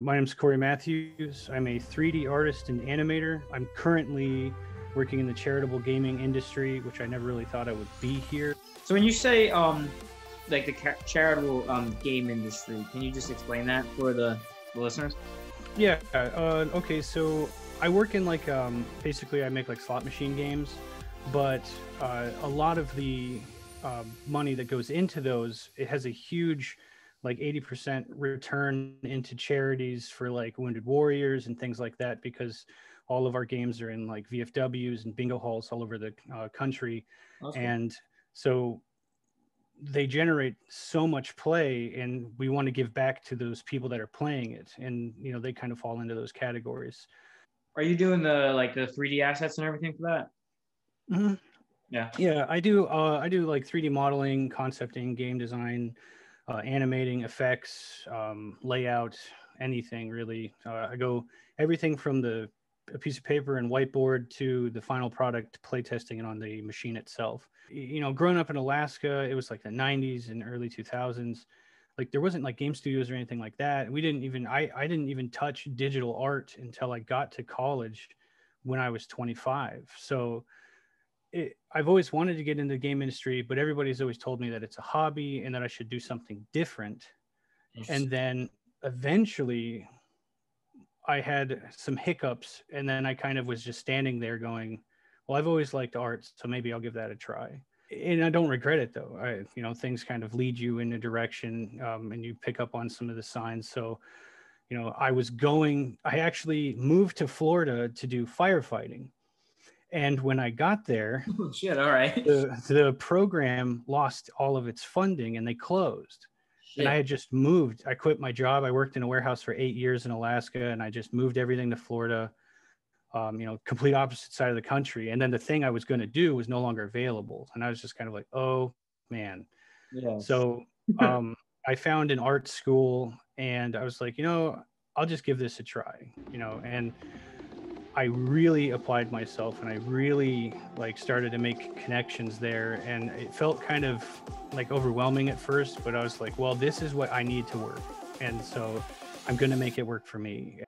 My name is Corey Matthews. I'm a 3D artist and animator. I'm currently working in the charitable gaming industry, which I never really thought I would be here. So when you say um, like the ca- charitable um, game industry, can you just explain that for the, the listeners? Yeah. Uh, okay. So I work in like um, basically I make like slot machine games, but uh, a lot of the uh, money that goes into those it has a huge like 80% return into charities for like wounded warriors and things like that because all of our games are in like vfws and bingo halls all over the uh, country Okay. and so they generate so much play and we want to give back to those people that are playing it and you know they kind of fall into those categories Are you doing the like the 3D assets and everything for that? Mhm. Yeah. yeah i do uh, i do like 3d modeling concepting game design uh, animating effects um, layout anything really. Uh, i go everything from the a piece of paper and whiteboard to the final product playtesting it on the machine itself. You know growing up in alaska it was like the 90s and early 2000s like there wasn't like game studios or anything like that. We didn't even i i didn't even touch digital art until i got to college when i was 25 so it, I've always wanted to get into the game industry, but everybody's always told me that it's a hobby and that I should do something different. And then eventually I had some hiccups and then I kind of was just standing there going, well, I've always liked art, so maybe I'll give that a try. And I don't regret it though. I, you know, things kind of lead you in a direction um, and you pick up on some of the signs. So, you know, I was going, I actually moved to Florida to do firefighting. And when I got there, Oh, shit. All right. the, the program lost all of its funding and they closed. Shit. And I had just moved. I quit my job. I worked in a warehouse for eight years in Alaska and I just moved everything to Florida, um, you know, complete opposite side of the country. And then the thing I was going to do was no longer available. And I was just kind of like, oh man. yeah. So um, I found an art school and I was like, you know, I'll just give this a try, you know, and I really applied myself and I really like started to make connections there and it felt kind of like overwhelming at first, but I was like, well, this is what I need to work. And so I'm going to make it work for me.